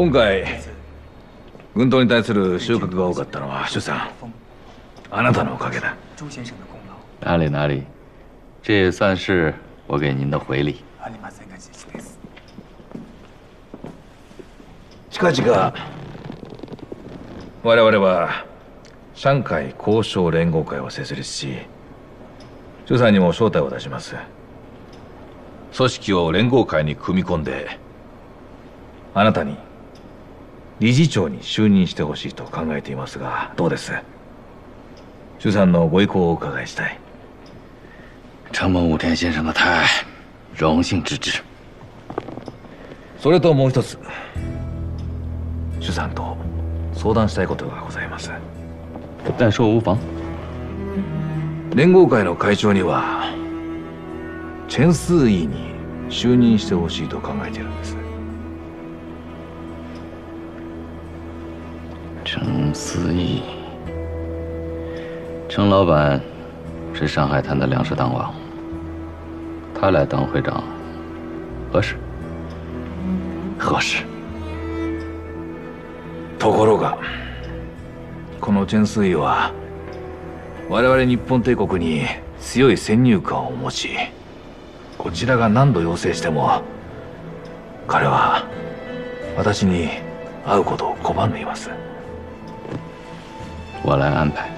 今回軍刀に対する収穫が多かったのは主さん。あなたのおかげだ。哪里哪里，这也算是我给您的回礼。近々我々は上海交渉連合会を設立し主さんにも招待を出します。組織を連合会に組み込んであなたに理事長に就任してほしいと考えていますがどうです？主さんのご意向をお伺いしたい承蒙武田先生的抬爱，荣幸之至。それともう一つ主さんと相談したいことがございます但说无妨。連合会の会長にはチェンスーイに就任してほしいと考えているんです程思义，程老板是上海滩的粮食大王，他来当会长合适？合适。ところがこのチェンスーイは我々日本帝国に強い先入観を持ちこちらが何度要請しても彼は私に会うことを拒んでいます 我来安排。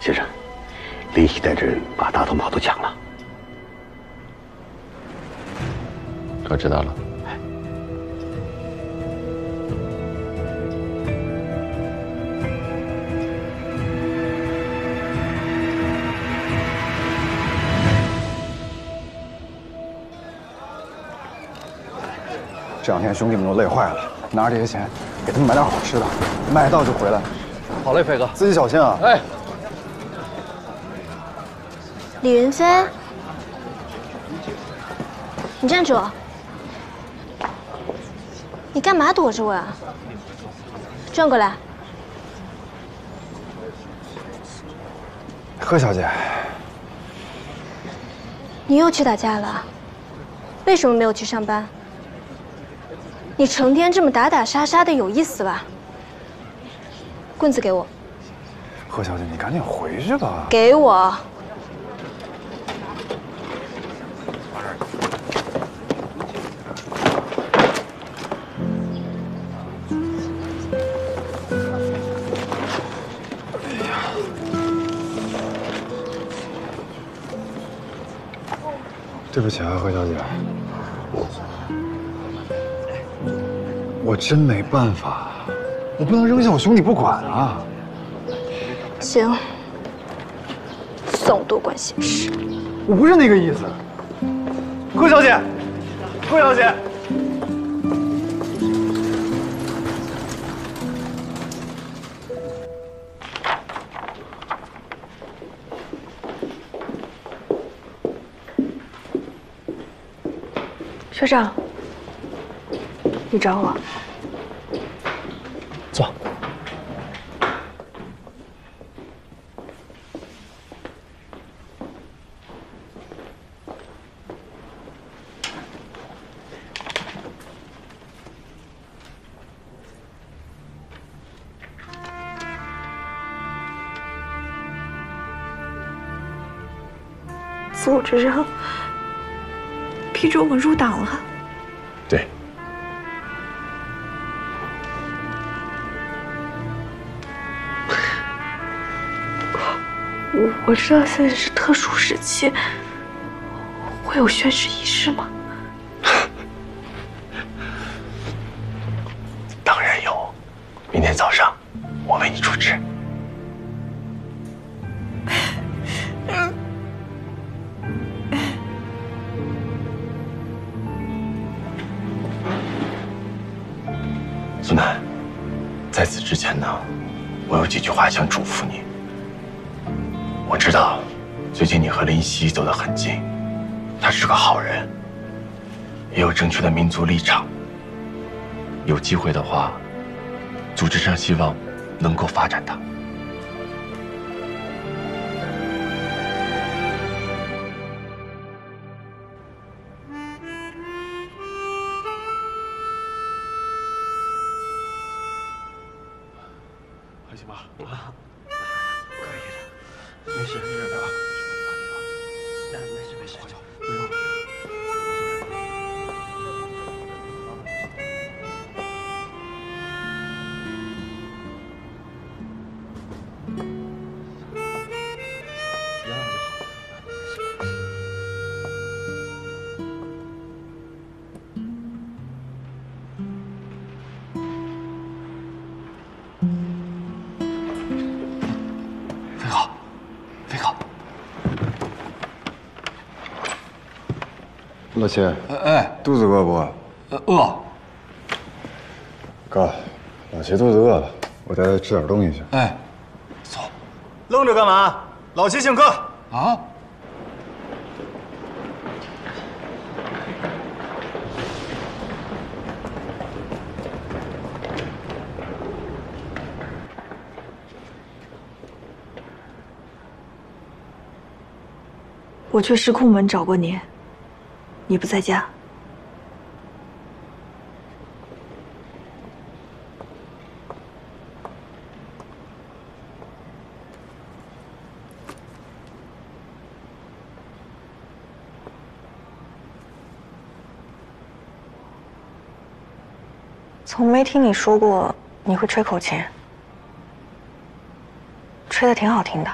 先生，林喜带着人把大同炮都抢了。我知道了。这两天兄弟们都累坏了，拿着这些钱给他们买点好吃的，买到就回来。好嘞，飞哥。自己小心啊！哎，李云飞，你站住！你干嘛躲着我啊？转过来。贺小姐，你又去打架了？为什么没有去上班？你成天这么打打杀杀的，有意思吧？棍子给我，贺小姐，你赶紧回去吧。给我！对不起啊，贺小姐，我真没办法，我不能扔下我兄弟不管啊。行，算我多管闲事。我不是那个意思，顾小姐，顾小姐。学长，你找我？坐。组织上批准我入党了。我知道现在是特殊时期，会有宣誓仪式吗？当然有，明天早上我为你主持。苏南，在此之前呢，我有几句话想嘱咐你。我知道，最近你和林夕走得很近，他是个好人，也有正确的民族立场。有机会的话，组织上希望能够发展他。老齐，哎，肚子饿不？饿饿。哥，老齐肚子饿了，我带他吃点东西去。哎，走愣着干嘛？老齐请客。啊，我去石库门找过你，你不在家。从没听你说过你会吹口琴，吹的挺好听的。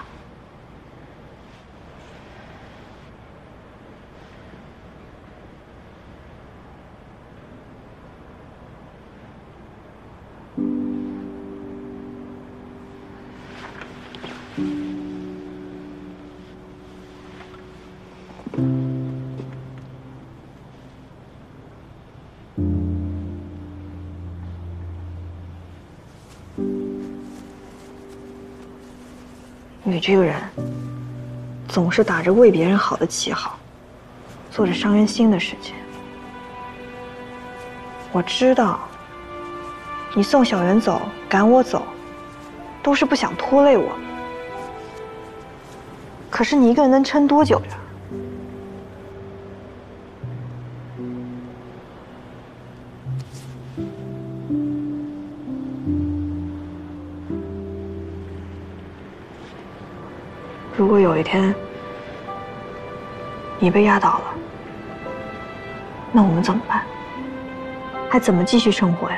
你这个人，总是打着为别人好的旗号，做着伤人心的事情。我知道，你送小袁走，赶我走，都是不想拖累我。可是你一个人能撑多久呀？天你被压倒了，那我们怎么办？还怎么继续生活呀？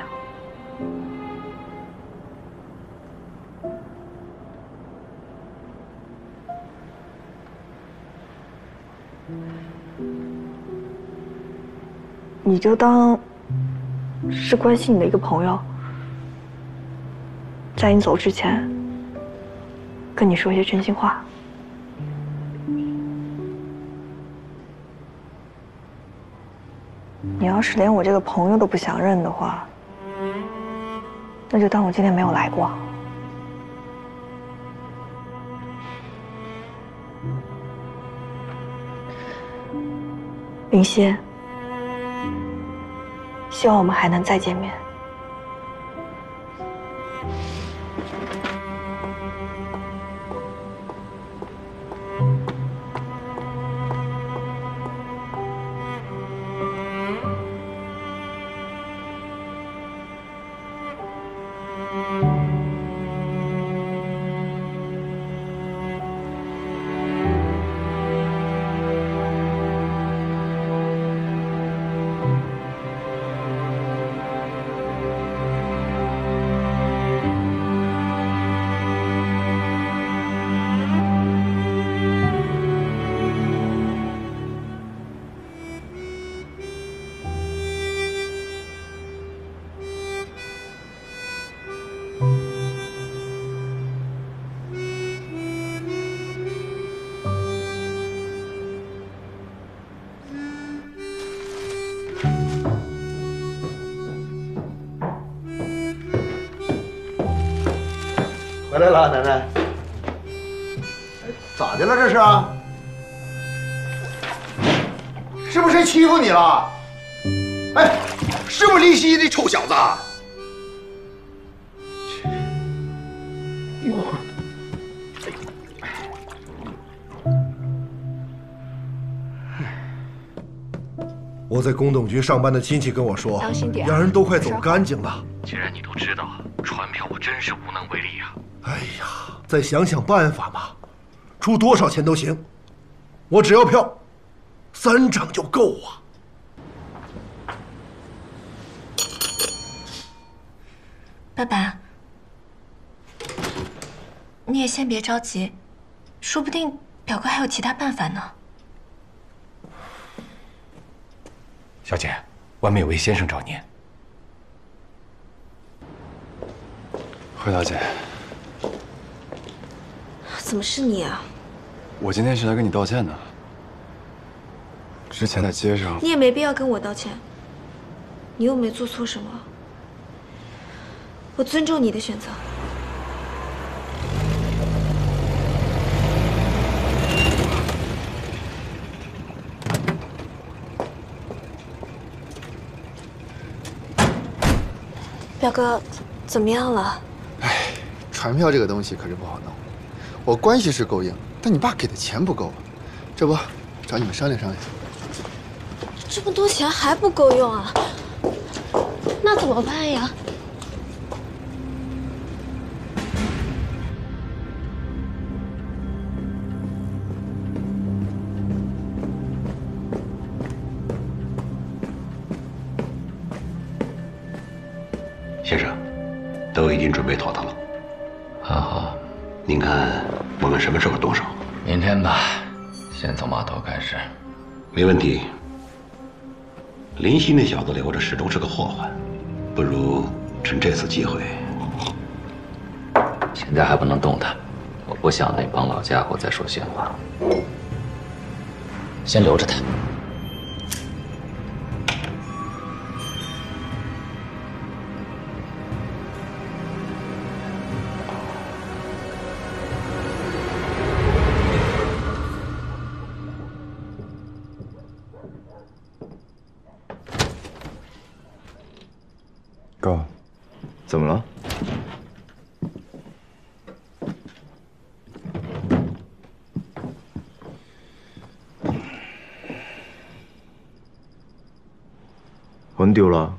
你就当是关心你的一个朋友，在你走之前跟你说一些真心话。是连我这个朋友都不想认的话，那就当我今天没有来过。林夕，希望我们还能再见面。回来了，奶奶。咋的了？这是？是不是谁欺负你了？哎，是不是林夕那臭小子？我在工董局上班的亲戚跟我说，当心点洋人都快走干净了。既然你都知道，传票我真是无能为力呀。哎呀，再想想办法吧，出多少钱都行，我只要票，三张就够啊。爸爸，你也先别着急，说不定表哥还有其他办法呢。小姐，外面有位先生找您。何小姐，怎么是你啊？我今天是来跟你道歉的。之前在街上，你也没必要跟我道歉，你又没做错什么，我尊重你的选择。表哥，怎么样了？哎传票这个东西可是不好弄，我关系是够硬，但你爸给的钱不够啊，这不找你们商量商量。这么多钱还不够用啊？那怎么办呀？没问题。林夕那小子留着始终是个祸患，不如趁这次机会。现在还不能动他，我不想那帮老家伙再说闲话。先留着他。怎么了？魂丢了。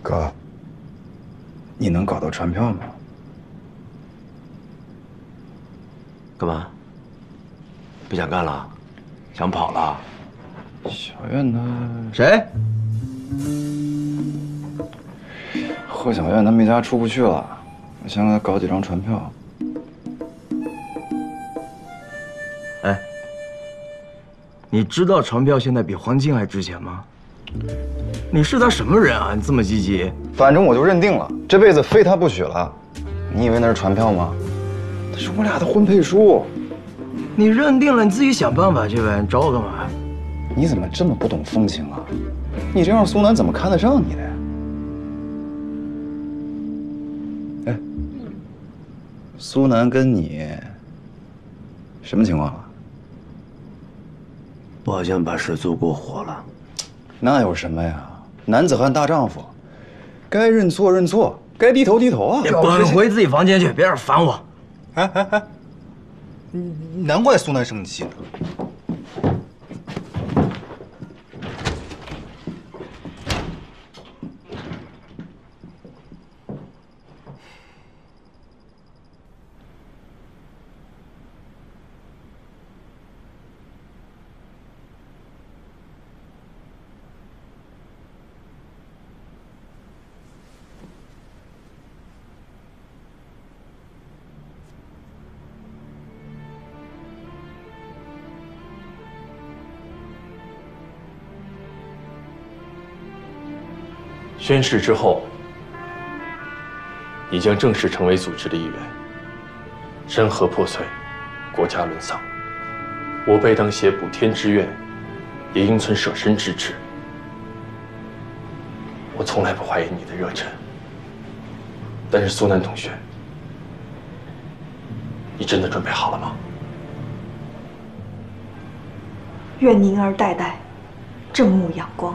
哥，你能搞到船票吗？干嘛？不想干了？想跑了？小院他谁？贺小院他们一家出不去了，我先给他搞几张船票。哎，你知道船票现在比黄金还值钱吗？你是他什么人啊？你这么积极？反正我就认定了，这辈子非他不娶了。你以为那是船票吗？那是我俩的婚配书。你认定了，你自己想办法去呗。你找我干嘛？你怎么这么不懂风情啊？你这样苏南怎么看得上你的呀？哎，苏南跟你什么情况啊？我好像把事做过火了。那有什么呀？男子汉大丈夫，该认错认错，该低头低头啊！你滚回自己房间去，别让烦我。哎哎哎，难怪苏南生气呢。宣誓之后，你将正式成为组织的一员。山河破碎，国家沦丧，我辈当携补天之愿，也应存舍身之志。我从来不怀疑你的热忱，但是苏南同学，你真的准备好了吗？愿您儿代代正目阳光。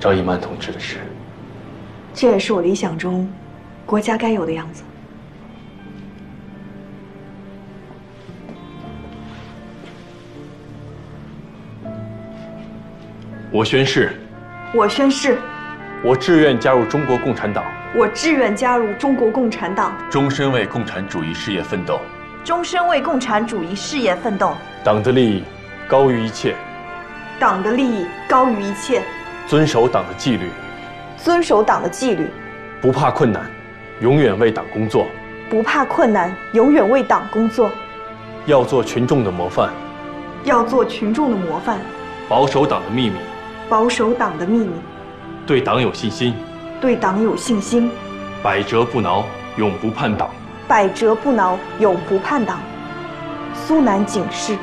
张以曼同志的事，这也是我理想中国家该有的样子。我宣誓，我宣誓，我志愿加入中国共产党，我志愿加入中国共产党，终身为共产主义事业奋斗，终身为共产主义事业奋斗。党的利益高于一切，党的利益高于一切，遵守党的纪律，遵守党的纪律，不怕困难，永远为党工作，不怕困难，永远为党工作。要做群众的模范，要做群众的模范，保守党的秘密，保守党的秘密，对党有信心，对党有信心，百折不挠，永不叛党，百折不挠，永不叛党。苏南警示。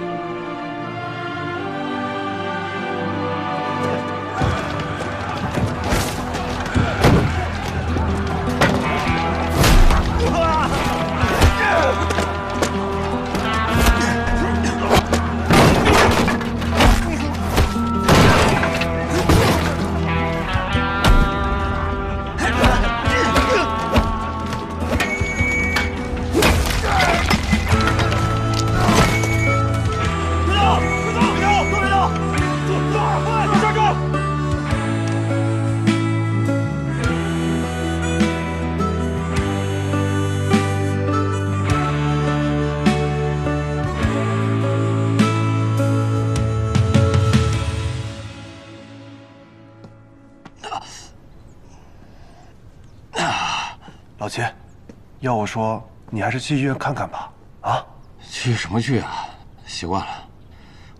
要我说，你还是去医院看看吧。啊，去什么去啊？习惯了，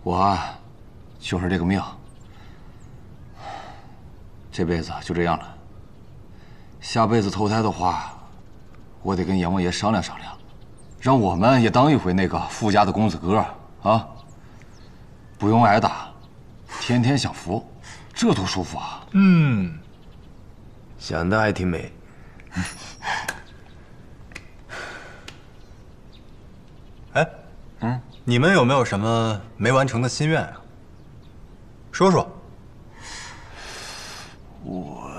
我啊，就是这个命，这辈子就这样了。下辈子投胎的话，我得跟阎王爷商量商量，让我们也当一回那个富家的公子哥啊，不用挨打，天天享福，这多舒服啊！嗯，想的还挺美。哎，嗯，你们有没有什么没完成的心愿啊？说说。我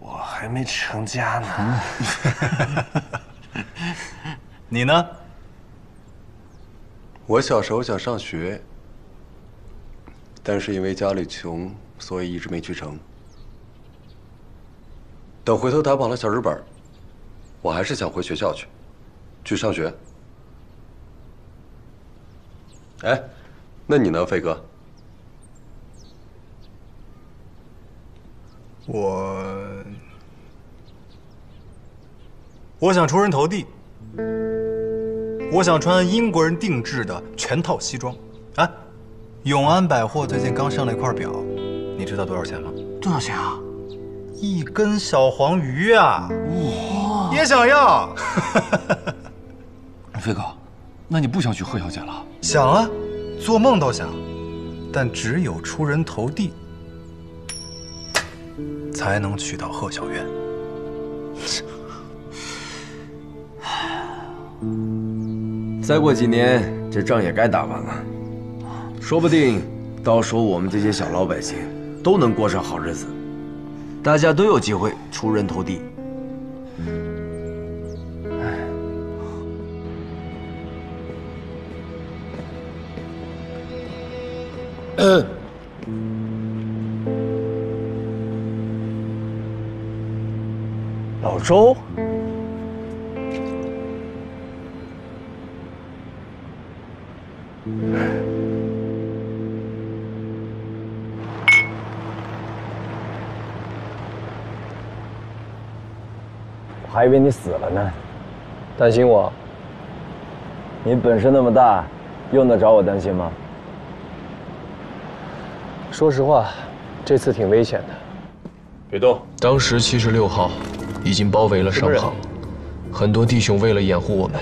我还没成家呢。你呢？我小时候想上学，但是因为家里穷，所以一直没去成。等回头打跑了小日本，我还是想回学校去，去上学。哎，那你呢，飞哥？我我想出人头地，我想穿英国人定制的全套西装。哎，永安百货最近刚上了一块表，你知道多少钱吗？多少钱啊？一根小黄鱼啊！哇，也想要。飞哥，那你不想娶贺小姐了？想啊，做梦都想，但只有出人头地，才能娶到贺小媛。再过几年，这仗也该打完了，说不定到时候我们这些小老百姓都能过上好日子，大家都有机会出人头地。老周，我还以为你死了呢，担心我？你本事那么大，用得着我担心吗？说实话，这次挺危险的。别动！当时七十六号已经包围了商行，很多弟兄为了掩护我们，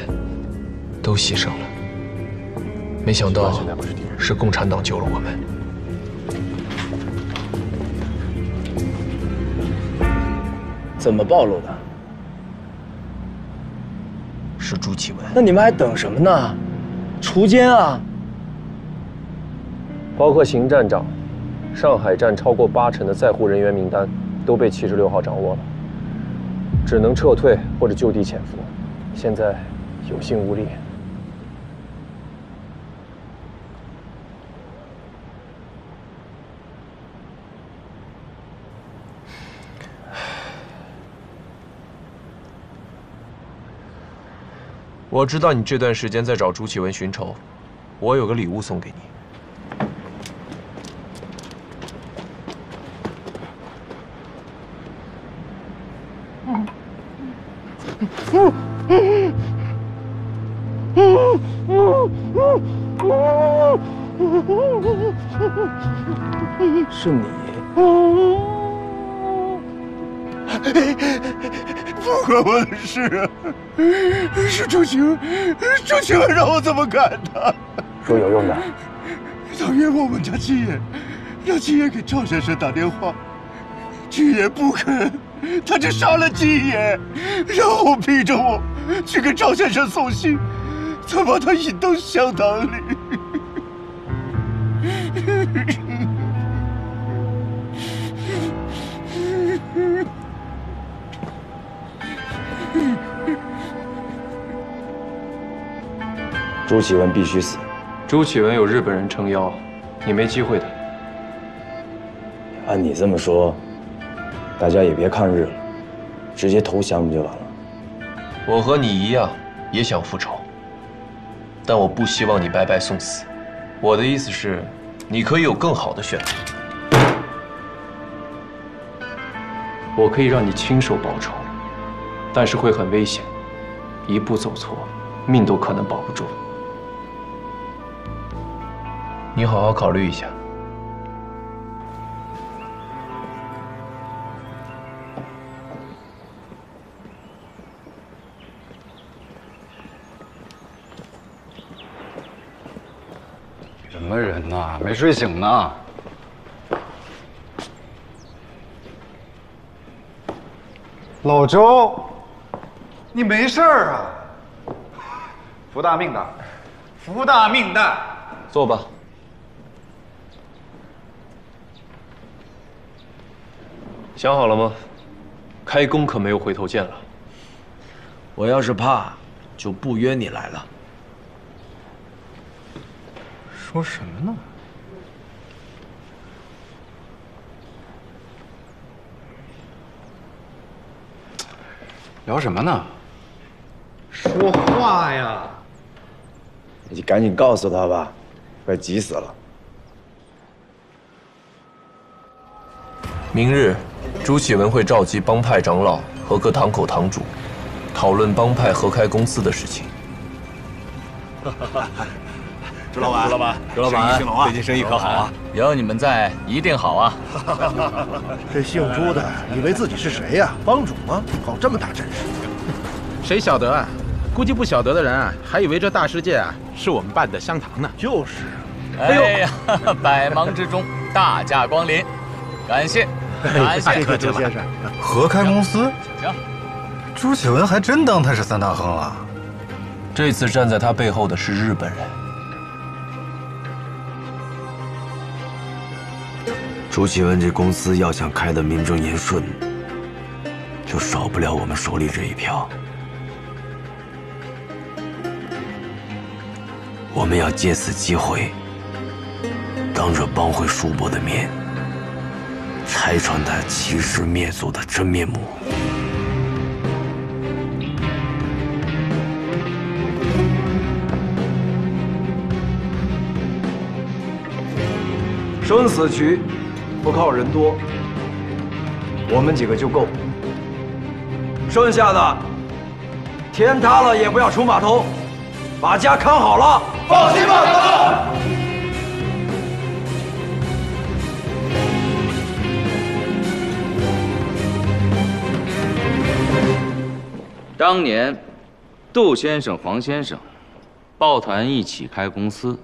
都牺牲了。没想到是共产党救了我们。怎么暴露的？是朱启文。那你们还等什么呢？锄奸啊！包括邢站长，上海站超过八成的在沪人员名单都被七十六号掌握了，只能撤退或者就地潜伏，现在有心无力。我知道你这段时间在找朱启文寻仇，我有个礼物送给你。是你，不关我的事啊！是周晴，周晴让我这么干的。说有用的。他约我们家七爷，让七爷给赵先生打电话，七爷不肯，他就杀了七爷，然后逼着我去给赵先生送信，再把他引到香堂里。朱启文必须死。朱启文有日本人撑腰，你没机会的。按你这么说，大家也别抗日了，直接投降不就完了？我和你一样，也想复仇，但我不希望你白白送死。我的意思是，你可以有更好的选择。我可以让你亲手报仇，但是会很危险，一步走错，命都可能保不住。你好好考虑一下。什么人呐？没睡醒呢？老周，你没事儿啊？福大命大，福大命大。坐吧。想好了吗？开工可没有回头箭了。我要是怕，就不约你来了。说什么呢？聊什么呢？说话呀！你赶紧告诉他吧，快急死了。明日，朱启文会召集帮派长老和各堂口堂主，讨论帮派合开公司的事情。朱老板，朱老板，朱老板，最近生意可好啊？有你们在，一定好啊！这姓朱的以为自己是谁呀？帮主吗？搞这么大阵势，谁晓得啊？估计不晓得的人啊，还以为这大世界啊是我们办的香堂呢。就是。哎呀，百忙之中大驾光临，感谢，感谢朱先生。合开公司？请。朱启文还真当他是三大亨啊！这次站在他背后的是日本人。朱启文这公司要想开得名正言顺，就少不了我们手里这一票。我们要借此机会，当着帮会叔伯的面，拆穿他欺师灭祖的真面目。生死局不靠人多，我们几个就够。剩下的，天塌了也不要出码头，把家看好了。放心吧，大哥。当年，杜先生、黄先生抱团一起开公司，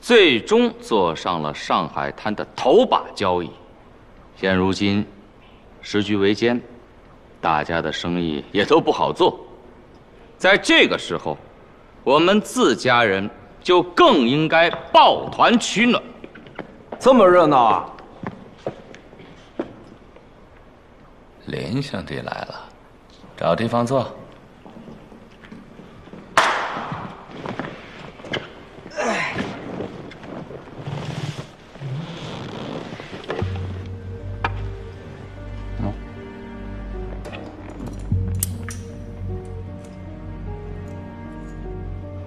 最终坐上了上海滩的头把交椅。现如今，时局维艰，大家的生意也都不好做。在这个时候，我们自家人就更应该抱团取暖。这么热闹啊！林兄弟来了，找地方坐。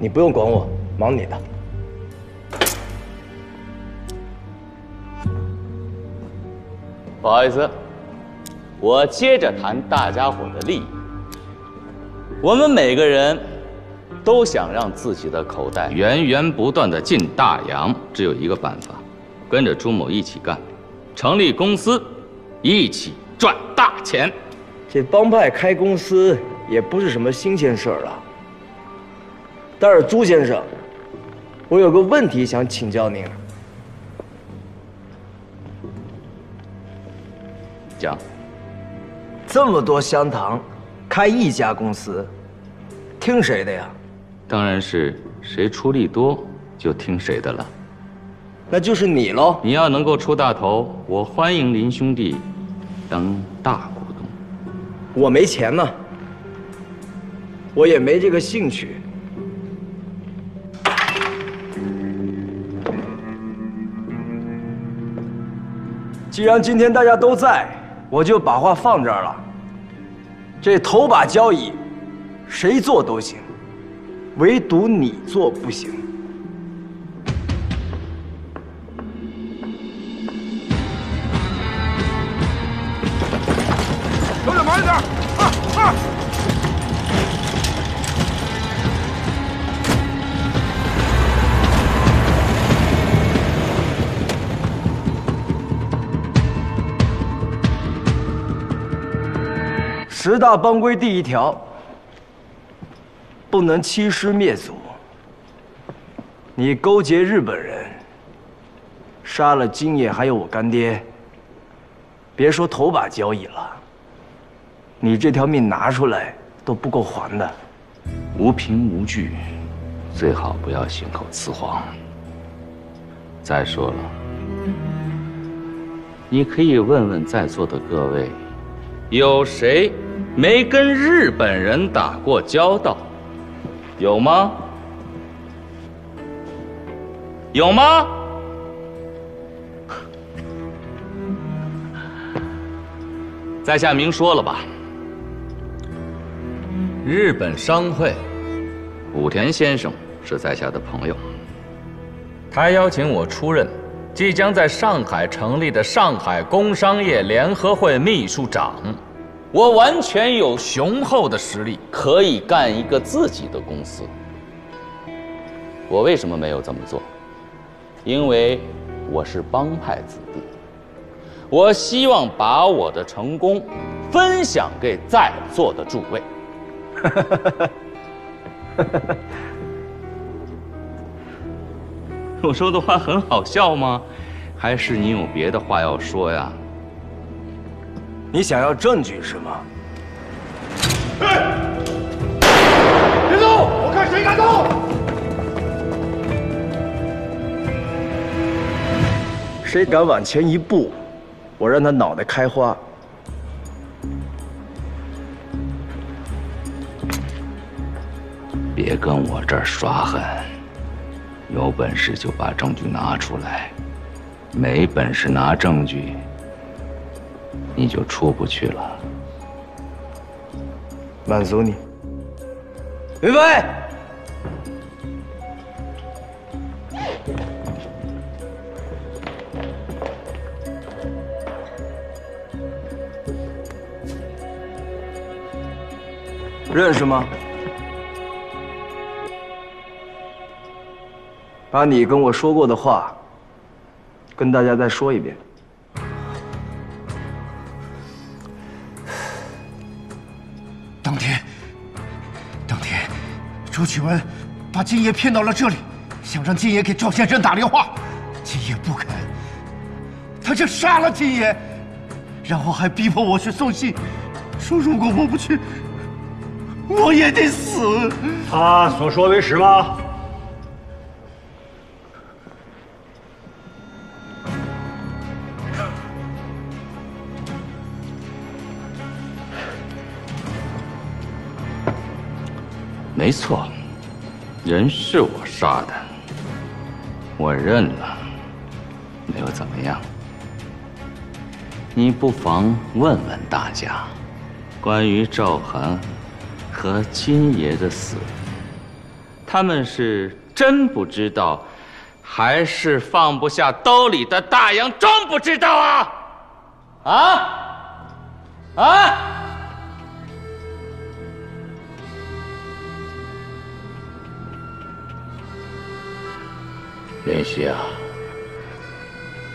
你不用管我，忙你的。不好意思，我接着谈大家伙的利益。我们每个人都想让自己的口袋源源不断的进大洋，只有一个办法，跟着朱某一起干，成立公司，一起赚大钱。这帮派开公司也不是什么新鲜事儿了。但是朱先生，我有个问题想请教您。讲。这么多香堂，开一家公司，听谁的呀？当然是谁出力多就听谁的了。那就是你喽。你要能够出大头，我欢迎林兄弟当大股东。我没钱呢，我也没这个兴趣。既然今天大家都在，我就把话放这儿了。这头把交椅，谁坐都行，唯独你坐不行。十大帮规第一条，不能欺师灭祖。你勾结日本人，杀了金爷还有我干爹，别说头把交椅了，你这条命拿出来都不够还的。无凭无据，最好不要信口雌黄。再说了，你可以问问在座的各位，有谁没跟日本人打过交道？有吗？有吗？在下明说了吧，日本商会武田先生是在下的朋友，他邀请我出任即将在上海成立的上海工商业联合会秘书长。我完全有雄厚的实力，可以干一个自己的公司。我为什么没有这么做？因为我是帮派子弟，我希望把我的成功分享给在座的诸位。我说的话很好笑吗？还是你有别的话要说呀？你想要证据是吗？别动！我看谁敢动！谁敢往前一步，我让他脑袋开花。别跟我这儿耍狠，有本事就把证据拿出来，没本事拿证据，你就出不去了。满足你，云飞。认识吗？把你跟我说过的话，跟大家再说一遍。周启文把金爷骗到了这里，想让金爷给赵先生打电话，金爷不肯，他就杀了金爷，然后还逼迫我去送信，说如果我不去，我也得死。他所说为实吗？没错，人是我杀的，我认了，那又怎么样？你不妨问问大家，关于赵涵和金爷的死，他们是真不知道，还是放不下兜里的大洋装不知道啊？啊？啊？莲溪啊，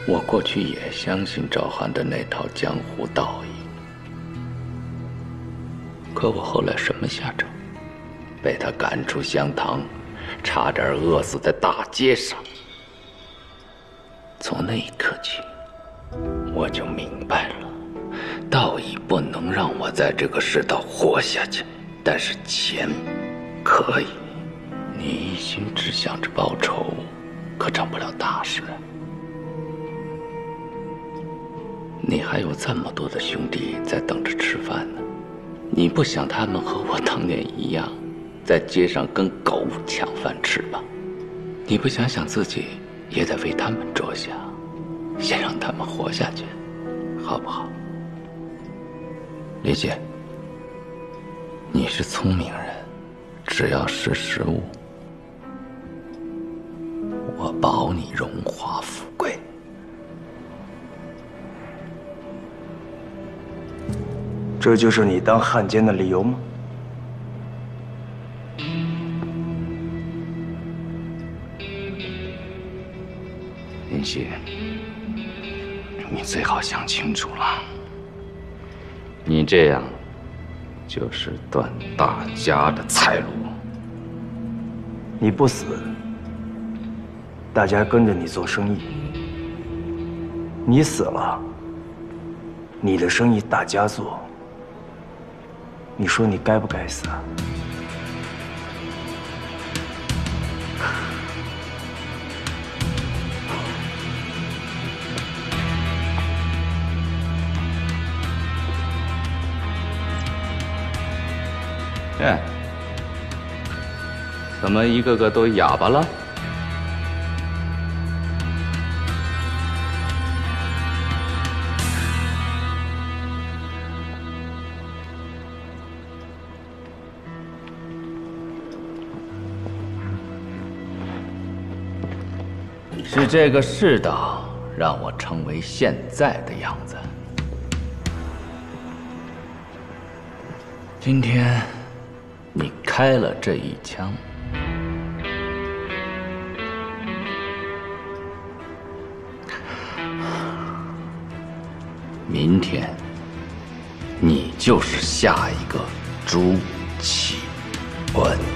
我过去也相信赵涵的那套江湖道义，可我后来什么下场？被他赶出香堂，差点饿死在大街上。从那一刻起，我就明白了，道义不能让我在这个世道活下去，但是钱可以。你一心只想着报仇。可成不了大事。你还有这么多的兄弟在等着吃饭呢，你不想他们和我当年一样，在街上跟狗抢饭吃吧？你不想想自己也得为他们着想，先让他们活下去，好不好？李姐，你是聪明人，只要识时务。我保你荣华富贵。这就是你当汉奸的理由吗？林夕，你最好想清楚了。你这样，就是断大家的财路。你不死。大家跟着你做生意，你死了，你的生意大家做，你说你该不该死啊？哎，怎么一个个都哑巴了？这个世道让我成为现在的样子。今天你开了这一枪，明天你就是下一个朱启文。